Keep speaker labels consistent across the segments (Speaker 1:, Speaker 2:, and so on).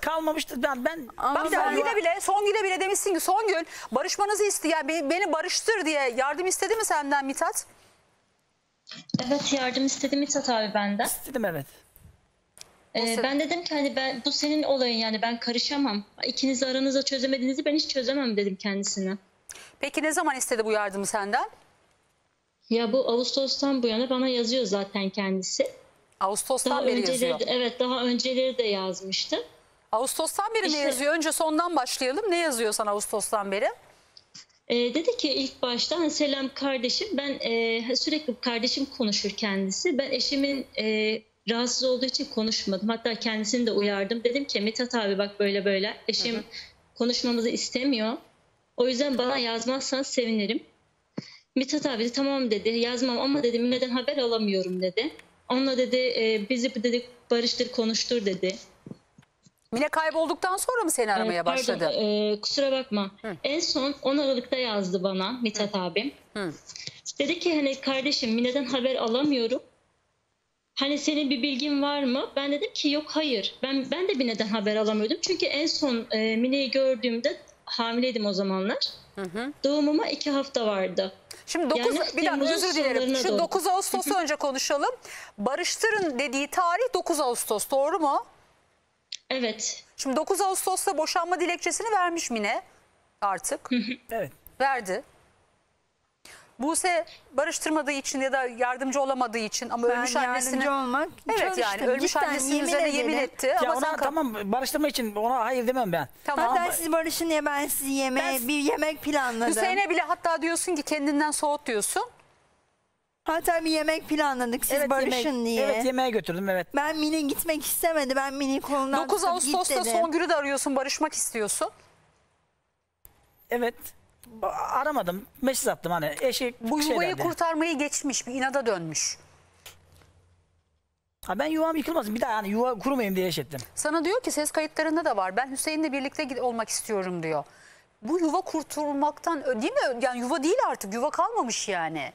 Speaker 1: Kalmamıştı ben ben
Speaker 2: Ama
Speaker 3: Bak
Speaker 2: ben-
Speaker 3: Songül'e bile, Songül'e bile demişsin ki Songül barışmanızı. Yani beni, beni barıştır diye yardım istedi mi senden Mithat?
Speaker 4: Evet yardım istedi Mithat abi benden.
Speaker 1: istedim evet.
Speaker 4: Ee, ben dedim ki hani ben bu senin olayın yani ben karışamam. İkiniz aranızda çözemediğinizi ben hiç çözemem dedim kendisine.
Speaker 3: Peki ne zaman istedi bu yardımı senden?
Speaker 4: Ya bu Ağustos'tan bu yana bana yazıyor zaten kendisi.
Speaker 3: Ağustos'tan
Speaker 4: Daha
Speaker 3: beri
Speaker 4: önceleri
Speaker 3: yazıyor.
Speaker 4: de, evet daha önceleri de yazmıştı.
Speaker 3: Ağustos'tan beri ne
Speaker 4: İşte-
Speaker 3: yazıyor? Önce sondan başlayalım. Ne yazıyor sana Ağustos'tan beri?
Speaker 4: Ee, dedi ki ilk başta hani selam kardeşim ben e, sürekli kardeşim konuşur kendisi. Ben eşimin e, rahatsız olduğu için konuşmadım. Hatta kendisini de uyardım. Dedim ki Mithat abi bak böyle böyle eşim konuşmamızı istemiyor. O yüzden bana yazmazsan sevinirim. Mithat abi de tamam dedi yazmam ama dedim neden haber alamıyorum dedi. Onunla dedi e, bizi dedi barıştır konuştur dedi.
Speaker 3: Mine kaybolduktan sonra mı seni aramaya
Speaker 4: pardon,
Speaker 3: başladı?
Speaker 4: e, kusura bakma. En son 10 Aralık'ta yazdı bana Mithat abim.
Speaker 3: Hı.
Speaker 4: Dedi ki hani kardeşim Mine'den haber alamıyorum. Hani senin bir bilgin var mı? Ben dedim ki yok hayır. Ben ben de Mine'den haber alamıyordum. Çünkü en son e, Mine'yi gördüğümde hamileydim o zamanlar. Doğumuma iki hafta vardı.
Speaker 3: Şimdi 9
Speaker 4: Yani
Speaker 3: bir dakika özür dilerim. Şu
Speaker 4: doğru.
Speaker 3: 9 Ağustos'u önce konuşalım. Barıştırın dediği tarih 9 Ağustos doğru mu?
Speaker 4: Evet.
Speaker 3: Şimdi 9 Ağustos'ta boşanma dilekçesini vermiş Mine artık.
Speaker 1: Evet.
Speaker 3: Verdi. Buse barıştırmadığı için ya da yardımcı olamadığı için ama
Speaker 2: Ben
Speaker 3: ölmüş
Speaker 2: yardımcı
Speaker 3: annesine
Speaker 2: olmak
Speaker 3: Evet yani
Speaker 2: çalıştım.
Speaker 3: ölmüş
Speaker 2: Cidden
Speaker 3: annesinin üzerine yemin etti
Speaker 1: Ya
Speaker 3: ama
Speaker 1: ona
Speaker 3: sen ka-
Speaker 1: tamam barıştırma için ona hayır demem ben.
Speaker 3: tamam.
Speaker 2: Hatta siz barışın diye ben sizi yemeğe
Speaker 3: Ben-
Speaker 2: bir yemek planladım.
Speaker 3: Hüseyin'e bile hatta diyorsun ki kendinden soğut diyorsun.
Speaker 2: Hatta bir yemek planladık siz
Speaker 1: evet,
Speaker 2: barışın
Speaker 1: yemeğe,
Speaker 2: diye.
Speaker 1: Evet yemeğe götürdüm evet.
Speaker 2: Ben Mine gitmek istemedi. Ben Mine'yi kolundan
Speaker 3: 9
Speaker 2: tutup git
Speaker 3: Ağustos'ta
Speaker 2: dedim.
Speaker 3: Songül'ü de arıyorsun barışmak istiyorsun.
Speaker 1: Evet. Aramadım. Mesaj attım hani eşi
Speaker 3: Bu yuvayı kurtarmayı geçmiş bir inada dönmüş.
Speaker 1: Ha ben yuvam yıkılmasın. Bir daha hani yuva kurmayayım diye eş ettim.
Speaker 3: Sana diyor ki ses kayıtlarında da var. Ben Hüseyin'le birlikte gid- olmak istiyorum diyor. Bu yuva kurtulmaktan ö- değil mi? Yani yuva değil artık. Yuva kalmamış yani.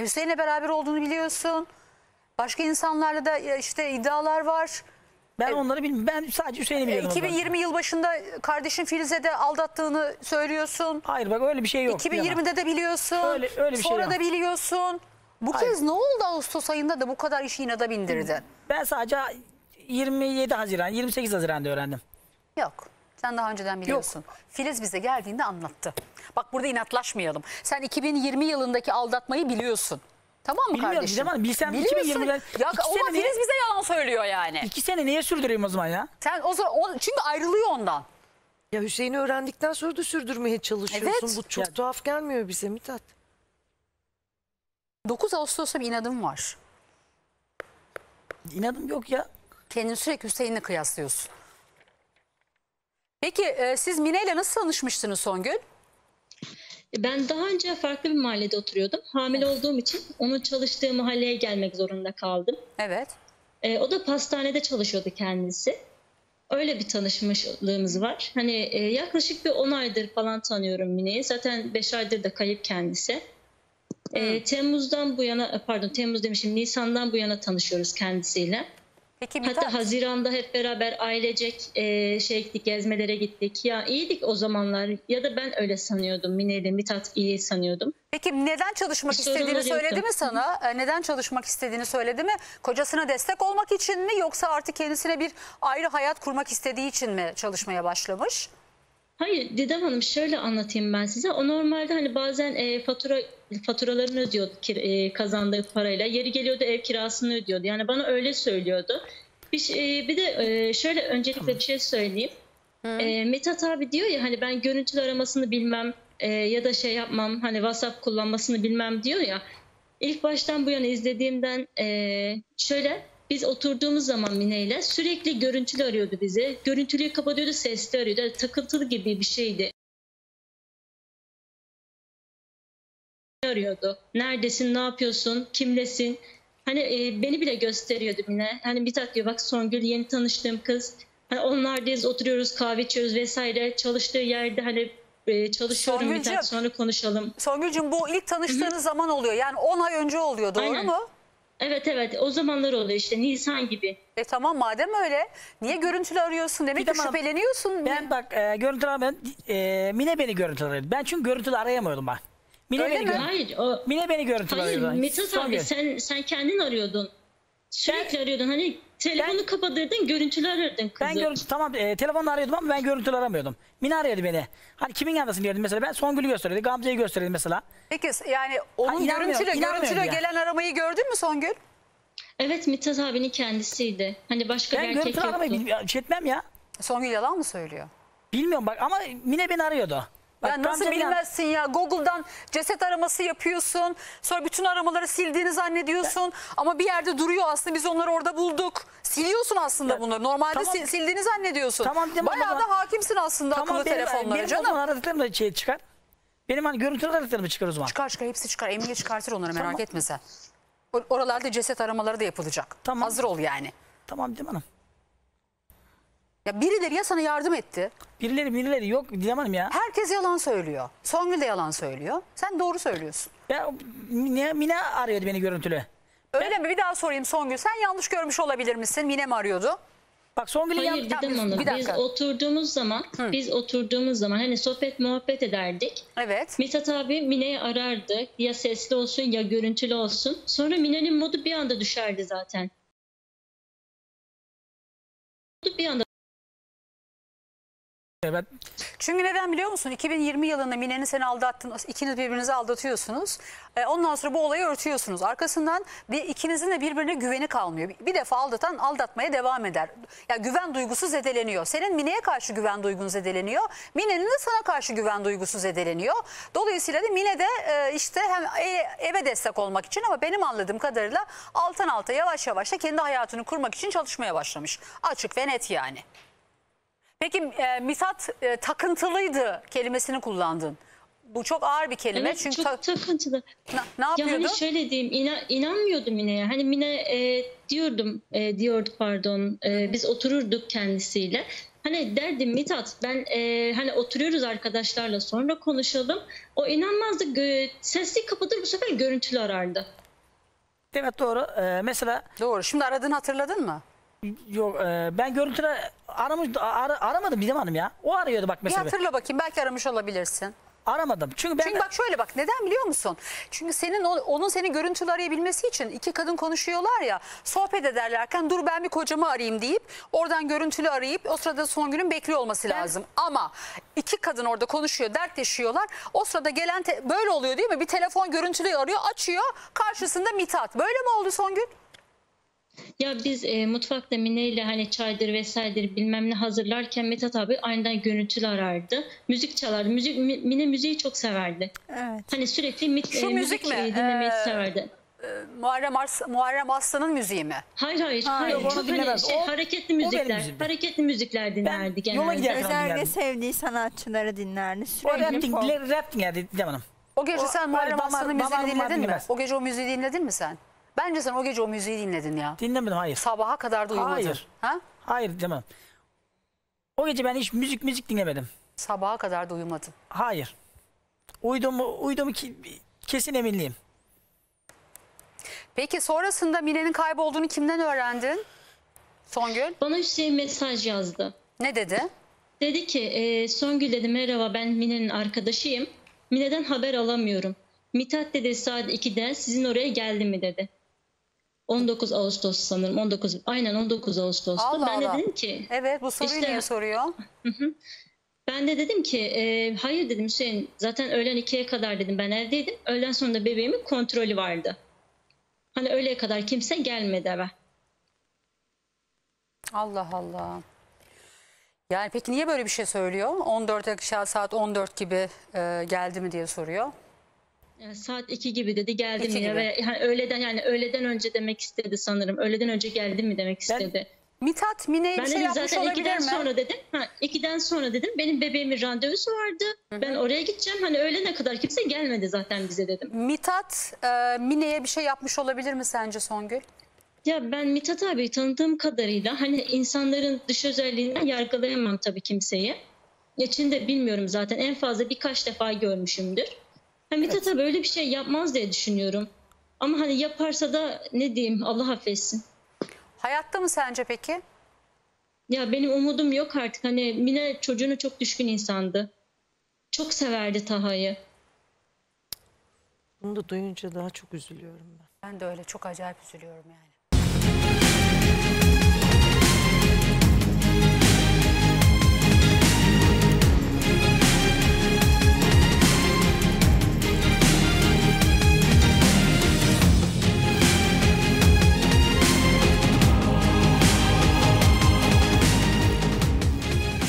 Speaker 3: Hüseyin'le beraber olduğunu biliyorsun. Başka insanlarla da ya işte iddialar var.
Speaker 1: Ben onları bilmiyorum. Ben sadece Hüseyin'i biliyorum. o zaman.
Speaker 3: 2020 yıl başında kardeşin Filiz'e de aldattığını söylüyorsun.
Speaker 1: Hayır bak öyle bir şey yok.
Speaker 3: 2020'de de biliyorsun.
Speaker 1: Öyle- öyle bir şey
Speaker 3: Sonra
Speaker 1: yok.
Speaker 3: da biliyorsun. Bu
Speaker 1: Hayır.
Speaker 3: kez ne oldu Ağustos ayında da bu kadar işi inada bindirdin?
Speaker 1: Ben sadece 27 Haziran, 28 Haziran'da öğrendim.
Speaker 3: Yok. Sen daha önceden biliyorsun. Filiz bize geldiğinde anlattı. Bak burada inatlaşmayalım. Sen 2020 yılındaki aldatmayı biliyorsun. Tamam mı
Speaker 1: Bilmiyorum
Speaker 3: kardeşim?
Speaker 1: Hanım, bilsem
Speaker 3: Biliyorsun.
Speaker 1: 2020'den
Speaker 3: Ya ama
Speaker 1: sene niye-
Speaker 3: Filiz bize yalan söylüyor yani.
Speaker 1: İki sene niye sürdüreyim o zaman ya?
Speaker 3: Sen o zaman o- çünkü ayrılıyor ondan.
Speaker 5: Ya Hüseyin'i öğrendikten sonra da sürdürmeye çalışıyorsun.
Speaker 3: Evet.
Speaker 5: Bu çok
Speaker 1: Ya-
Speaker 5: tuhaf gelmiyor bize Mithat.
Speaker 3: 9 Ağustos'ta bir inadım var.
Speaker 1: İnadım yok ya.
Speaker 3: Kendini sürekli Hüseyin'le kıyaslıyorsun. Peki e, siz Mine ile nasıl tanışmıştınız Songül?
Speaker 4: Ben daha önce farklı bir mahallede oturuyordum. Hamile olduğum için onun çalıştığı mahalleye gelmek zorunda kaldım.
Speaker 3: Evet.
Speaker 4: Ee, o da pastanede çalışıyordu kendisi. Öyle bir tanışmışlığımız var. Hani e, yaklaşık bir 10 aydır falan tanıyorum Mine'yi. Zaten 5 aydır da kayıp kendisi. Ee, Temmuz'dan bu yana, pardon Temmuz demişim, Nisan'dan bu yana tanışıyoruz kendisiyle.
Speaker 3: Peki Mithat,
Speaker 4: Hatta Haziran'da hep beraber ailecek e, şey gittik, gezmelere gittik. Ya iyiydik o zamanlar ya da ben öyle sanıyordum. Mine ile Mithat iyi sanıyordum.
Speaker 3: Peki neden çalışmak
Speaker 4: Bir
Speaker 3: istediğini söyledi
Speaker 4: yoktu.
Speaker 3: mi sana? E, Neden çalışmak istediğini söyledi mi? Kocasına destek olmak için mi yoksa artık kendisine bir ayrı hayat kurmak istediği için mi çalışmaya başlamış?
Speaker 4: Hayır Didem Hanım şöyle anlatayım ben size. O normalde hani bazen e, fatura faturalarını ödüyordu e, kazandığı parayla. Yeri geliyordu ev kirasını ödüyordu. Yani bana öyle söylüyordu. Bir, şey- e, bir de e, şöyle öncelikle bir şey söyleyeyim. E, Mithat abi diyor ya hani ben görüntülü aramasını bilmem e, ya da şey yapmam hani WhatsApp kullanmasını bilmem diyor ya. İlk baştan bu yana izlediğimden e, şöyle biz oturduğumuz zaman Mine ile sürekli görüntülü arıyordu bizi. Görüntülüyü kapatıyordu, sesli arıyordu. Yani takıntılı gibi bir şeydi. Arıyordu. Neredesin, ne yapıyorsun, kimlesin? Hani e, beni bile gösteriyordu Mine. Hani bir tak diyor bak Songül yeni tanıştığım kız. Hani onlardayız oturuyoruz kahve içiyoruz vesaire. Çalıştığı yerde hani e, çalışıyorum bir tak sonra konuşalım.
Speaker 3: Songülcüm bu ilk tanıştığınız zaman oluyor. Yani 10 ay önce oluyor doğru
Speaker 4: Aynen.
Speaker 3: mu?
Speaker 4: Evet evet o zamanlar oluyor işte Nisan gibi.
Speaker 3: E tamam madem öyle niye görüntülü arıyorsun demek ki şüpheleniyorsun.
Speaker 1: Ben bak e, görüntülü aramıyorum. E, Mine beni görüntülü arıyordu. Ben çünkü görüntülü arayamıyordum ben. Mine
Speaker 3: Öyle
Speaker 1: beni
Speaker 3: mi?
Speaker 1: gör-
Speaker 4: Hayır o
Speaker 1: Mine beni görüntülü
Speaker 4: Hayır
Speaker 1: arıyordu.
Speaker 4: Mithat
Speaker 1: Son
Speaker 4: abi
Speaker 1: gün.
Speaker 4: sen sen kendin arıyordun. Sürekli arıyordun. Hani telefonu kapatırdın, görüntülü arardın kızı.
Speaker 1: Ben görüntü tamam e, telefonla arıyordum ama ben görüntülü aramıyordum. Mine arıyordu beni. Hani kimin yanındasın diyordum mesela. Ben Songül'ü gösteriyordu. Gamze'yi gösteriyordu mesela.
Speaker 3: Peki yani onun
Speaker 1: inanmıyorum,
Speaker 3: görüntüyle,
Speaker 1: inanmıyorum
Speaker 3: görüntüyle gelen aramayı gördün mü Songül?
Speaker 4: Evet Mithat abinin kendisiydi. Hani başka
Speaker 1: Ben
Speaker 4: bir erkek
Speaker 1: görüntülü
Speaker 4: yoktu.
Speaker 1: aramayı bil- şey etmem ya.
Speaker 3: Songül yalan mı söylüyor?
Speaker 1: Bilmiyorum bak ama Mine beni arıyordu.
Speaker 3: Ya nasıl bilmezsin ya Google'dan ceset araması yapıyorsun. Sonra bütün aramaları sildiğini zannediyorsun. Ama bir yerde duruyor aslında biz onları orada bulduk. Siliyorsun aslında bunları. Normalde
Speaker 1: tamam.
Speaker 3: sil- sildiğini zannediyorsun.
Speaker 1: Tamam, değil mi?
Speaker 3: Bayağı
Speaker 1: Ama-
Speaker 3: da hakimsin aslında akıllı
Speaker 1: benim,
Speaker 3: telefonlara
Speaker 1: benim o
Speaker 3: canım.
Speaker 1: zaman aradıklarım da şey çıkar. Benim hani görüntülü aradıklarım çıkar o zaman.
Speaker 3: Çıkar çıkar hepsi çıkar. Emniyet çıkartır onları merak
Speaker 1: Tamam.
Speaker 3: etme sen. O- Oralarda ceset aramaları da yapılacak.
Speaker 1: Tamam.
Speaker 3: Hazır ol yani.
Speaker 1: Tamam Didem Hanım.
Speaker 3: Ya birileri ya sana yardım etti.
Speaker 1: Birileri birileri yok Didem Hanım ya.
Speaker 3: Herkes yalan söylüyor. Songül de yalan söylüyor. Sen doğru söylüyorsun.
Speaker 1: Ben, Mine, Mine arıyordu beni görüntülü.
Speaker 3: Öyle mi? Bir daha sorayım Songül. Sen yanlış görmüş olabilir misin? Mine mi arıyordu?
Speaker 1: Bak Songül'ün yan...
Speaker 4: Hayır
Speaker 3: Ya
Speaker 4: Didem
Speaker 3: biz-
Speaker 4: Hanım.
Speaker 3: bir
Speaker 4: Biz
Speaker 3: dakika.
Speaker 4: oturduğumuz zaman, biz oturduğumuz zaman hani sohbet muhabbet ederdik.
Speaker 3: Evet.
Speaker 4: Mithat abi Mine'yi arardı. Ya sesli olsun ya görüntülü olsun. Sonra Mine'nin modu bir anda düşerdi zaten. Modu bir anda
Speaker 1: Evet.
Speaker 3: Çünkü neden biliyor musun? 2020 yılında Mine'nin seni aldattığını, ikiniz birbirinizi aldatıyorsunuz. Ee, ondan sonra bu olayı örtüyorsunuz. Arkasından bir ikinizin de birbirine güveni kalmıyor. Bir- defa aldatan aldatmaya devam eder. Ya güven duygusu zedeleniyor. Senin Mine'ye karşı güven duygun zedeleniyor. Mine'nin de sana karşı güven duygusu zedeleniyor. Dolayısıyla da Mine de e, işte hem e- eve destek olmak için ama benim anladığım kadarıyla alttan alta yavaş yavaş da kendi hayatını kurmak için çalışmaya başlamış. Açık ve net yani. Peki e, Misat e, takıntılıydı kelimesini kullandın. Bu çok ağır bir kelime
Speaker 4: Evet
Speaker 3: çünkü
Speaker 4: çok
Speaker 3: ta-
Speaker 4: takıntılı.
Speaker 3: na- ne
Speaker 4: Ya
Speaker 3: yapıyordu?
Speaker 4: hani şöyle diyeyim ina, inanmıyordum Mine'ye. Hani Mine e, diyordum e, diyorduk pardon e, biz otururduk kendisiyle. Hani derdim Mithat ben e, hani oturuyoruz arkadaşlarla sonra konuşalım. O inanmazdı sesli kapatır bu sefer görüntülü arardı.
Speaker 1: Evet doğru. Ee, mesela
Speaker 3: Doğru. Şimdi aradığını hatırladın mı?
Speaker 1: Yok e, ben görüntülü aramış ar- aramadım Didem Hanım ya. O arıyordu bak
Speaker 3: Bir
Speaker 1: mesela.
Speaker 3: hatırla bakayım belki aramış olabilirsin.
Speaker 1: Aramadım. Çünkü ben
Speaker 3: Çünkü bak şöyle bak neden biliyor musun? Çünkü senin onun seni görüntülü arayabilmesi için iki kadın konuşuyorlar ya sohbet ederlerken dur ben bir kocamı arayayım deyip oradan görüntülü arayıp o sırada son günün bekliyor olması lazım. Ama iki kadın orada konuşuyor dertleşiyorlar. O sırada gelen böyle oluyor değil mi? Bir telefon görüntülü arıyor açıyor karşısında Mithat. Böyle mi oldu Songül?
Speaker 4: Ya biz e, mutfakta Mine ile hani çaydır vesairedir bilmem ne hazırlarken Mithat abi aniden görüntülü arardı. Müzik çalardı. Müzik, Mi- Mine müziği çok severdi.
Speaker 2: Evet.
Speaker 4: Hani sürekli mit,
Speaker 3: Şu
Speaker 4: e,
Speaker 3: müzik
Speaker 4: müzik,
Speaker 3: mi?
Speaker 4: e, dinlemeyi
Speaker 3: Ee,
Speaker 4: severdi.
Speaker 3: Muharrem, Ars- Muharrem Aslan'ın müziği mi?
Speaker 4: Hayır hayır hayır.
Speaker 1: yok, onu
Speaker 4: Çok hani şey,
Speaker 1: O-
Speaker 4: hareketli müzikler.
Speaker 1: müziğim.
Speaker 4: Hareketli müzikler dinlerdi genelde.
Speaker 1: yola giderken
Speaker 2: Özellikle sevdiği sanatçıları dinlerdi.
Speaker 1: O
Speaker 2: Sürekli
Speaker 1: rap,
Speaker 2: pop.
Speaker 1: din, rap dinlerdi Hanım.
Speaker 3: O gece
Speaker 1: O-
Speaker 3: sen Muharrem Aslan'ın müziğini dinledin mi? O gece o müziği dinledin mi sen? Bence sen o gece o müziği dinledin ya.
Speaker 1: Dinlemedim hayır.
Speaker 3: Sabaha kadar da uyumadın.
Speaker 1: Hayır.
Speaker 3: Ha?
Speaker 1: Hayır Hanım. O gece ben hiç müzik müzik dinlemedim.
Speaker 3: Sabaha kadar da uyumadın.
Speaker 1: Hayır. Uyduğumu, uyduğumu ki, kesin eminliyim.
Speaker 3: Peki sonrasında Mine'nin kaybolduğunu kimden öğrendin? Songül
Speaker 4: Bana Hüseyin mesaj yazdı.
Speaker 3: ne dedi?
Speaker 4: Dedi ki e, Songül dedi merhaba ben Mine'nin arkadaşıyım. Mine'den haber alamıyorum. Mithat dedi saat 2'de sizin oraya geldi mi dedi. 19 Ağustos sanırım. 19 aynen 19 Ağustos'ta.
Speaker 3: Allah
Speaker 4: ben
Speaker 3: Allah.
Speaker 4: de dedim ki
Speaker 3: Evet bu soruyu
Speaker 4: İşte-
Speaker 3: niye soruyor?
Speaker 4: ben de dedim ki e, hayır dedim Hüseyin zaten öğlen 2'ye kadar dedim ben evdeydim. Öğlen sonunda bebeğimin kontrolü vardı. Hani öğleye kadar kimse gelmedi eve.
Speaker 3: Allah Allah. Yani peki niye böyle bir şey söylüyor? 14 akşam saat 14 gibi e, geldi mi diye soruyor.
Speaker 4: Yani saat 2 gibi dedi geldi
Speaker 3: İki
Speaker 4: mi
Speaker 3: gibi.
Speaker 4: ya ve hani öğleden yani öğleden önce demek istedi sanırım. Öğleden önce geldi mi demek istedi.
Speaker 3: Mithat Mine'ye
Speaker 4: Ben
Speaker 3: bir şey
Speaker 4: dedim
Speaker 3: yapmış
Speaker 4: zaten
Speaker 3: olabilir
Speaker 4: ikiden
Speaker 3: mi?
Speaker 4: sonra dedim. Ha, ikiden sonra dedim. Benim bebeğimin randevusu vardı. Ben oraya gideceğim. Hani öğlene kadar kimse gelmedi zaten bize dedim.
Speaker 3: Mithat e, Mine'ye bir şey yapmış olabilir mi sence Songül?
Speaker 4: Ya ben Mithat abi tanıdığım kadarıyla hani insanların dış özelliğinden yargılayamam tabii kimseyi. İçinde bilmiyorum zaten. En fazla birkaç defa görmüşümdür. Ha, Mithat abi öyle bir şey yapmaz diye düşünüyorum. Ama hani yaparsa da ne diyeyim Allah affetsin.
Speaker 3: Hayatta mı sence peki?
Speaker 4: Ya benim umudum yok artık. Hani Mine çocuğuna çok düşkün insandı. Çok severdi Taha'yı.
Speaker 5: Bunu da duyunca daha çok üzülüyorum ben.
Speaker 3: Ben de öyle çok acayip üzülüyorum yani.